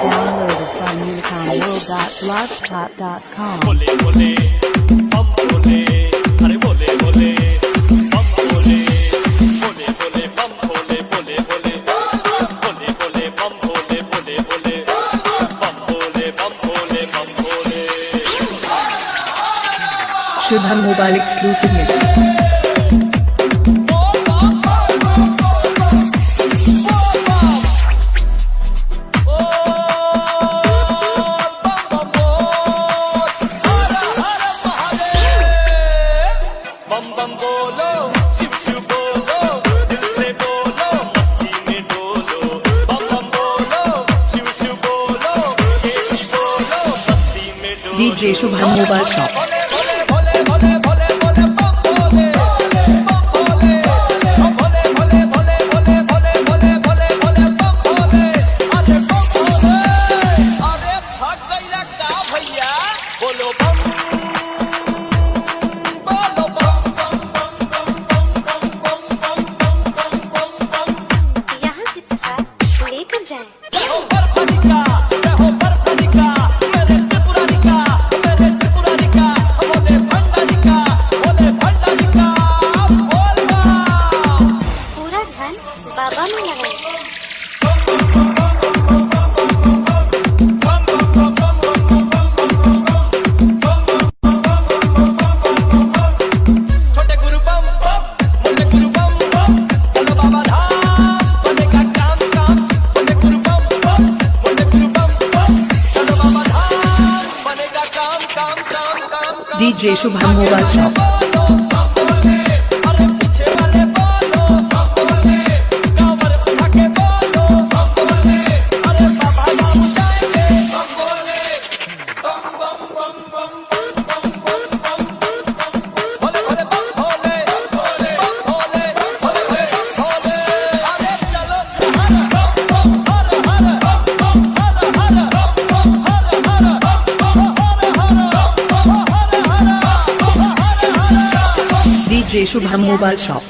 Downloaded from uniconworld.blogspot.com. Shubham Mobile exclusive mix. DJ Shubham Mobile Shop. लेकर जाए Vamos a ver. DJ Shubham Mobile Shop. Jay Shubham Mobile Shop.